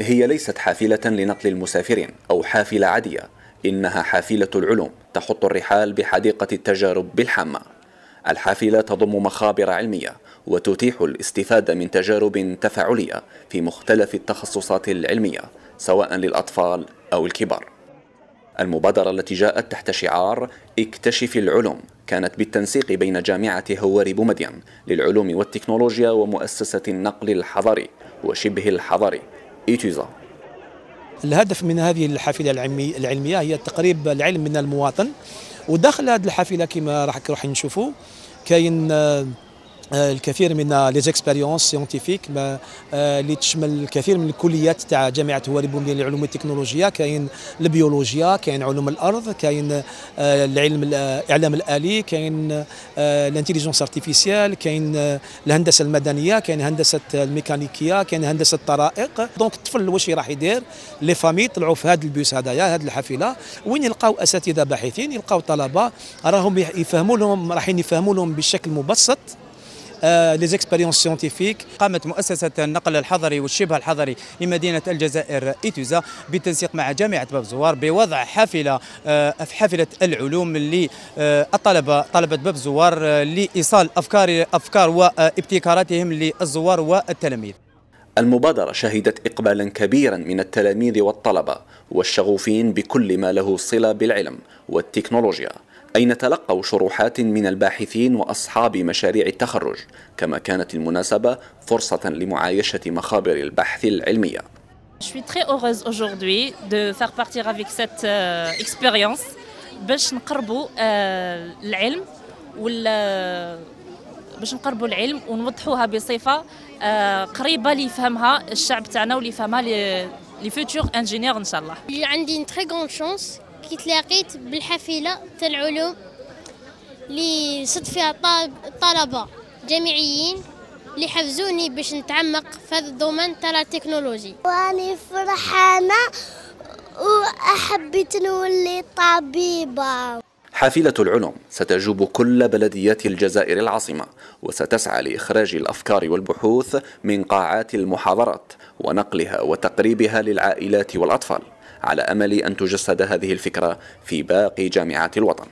هي ليست حافلة لنقل المسافرين أو حافلة عادية إنها حافلة العلوم تحط الرحال بحديقة التجارب بالحامة الحافلة تضم مخابر علمية وتتيح الاستفادة من تجارب تفاعلية في مختلف التخصصات العلمية سواء للأطفال أو الكبار. المبادرة التي جاءت تحت شعار اكتشف العلوم كانت بالتنسيق بين جامعة هواري بومدين للعلوم والتكنولوجيا ومؤسسة النقل الحضري وشبه الحضري الهدف من هذه الحافلة العلمية هي تقريب العلم من المواطن وداخل هذه الحافلة كما راح نشوفوا كاين الكثير من les expériences scientifiques اللي تشمل الكثير من الكليات تاع جامعة هواري بومدين للعلوم والتكنولوجيا كاين البيولوجيا كاين علوم الأرض كاين آه، العلم الاعلام الآلي كاين ال intelligence artificielle كاين الهندسة المدنية كاين هندسة الميكانيكية كاين هندسة الطرائق. donc الطفل واش راح يدير؟ les familles طلعوا في هذا البيوس هذايا هذه الحافلة. وين يلقاو أساتذة باحثين؟ يلقاو طلبة. راهم يفهموا لهم رايحين يفهموا لهم بشكل مبسط. les expériences scientifiques قامت مؤسسة النقل الحضري والشبه الحضري لمدينة الجزائر ETUSA بالتنسيق مع جامعة باب زوار بوضع حافلة في حافلة العلوم للطلبة طلبة باب زوار لإيصال أفكار أفكار وابتكاراتهم للزوار والتلاميذ. المبادرة شهدت إقبالا كبيرا من التلاميذ والطلبة والشغوفين بكل ما له صلة بالعلم والتكنولوجيا. أين تلقوا شروحات من الباحثين وأصحاب مشاريع التخرج كما كانت المناسبة فرصة لمعايشة مخابر البحث العلمية Je suis très heureuse aujourd'hui de faire partir avec cette euh, expérience باش نقربوا euh, العلم ولا باش نقربوا العلم ونوضحوها بصفة آه، قريبة ليفهمها الشعب تاعنا واللي يفهمها les futurs ingénieurs إن شاء الله. عندي très grande chance كي تلاقيت بالحافلة تاع العلوم اللي صد فيها طلبة جامعيين اللي حفزوني باش نتعمق في هذا ال domaine تاع التكنولوجي وأني فرحانة وحبيت نولي طبيبة. حافلة العلوم ستجوب كل بلديات الجزائر العاصمة وستسعى لإخراج الأفكار والبحوث من قاعات المحاضرات ونقلها وتقريبها للعائلات والأطفال على أمل أن تجسد هذه الفكرة في باقي جامعات الوطن.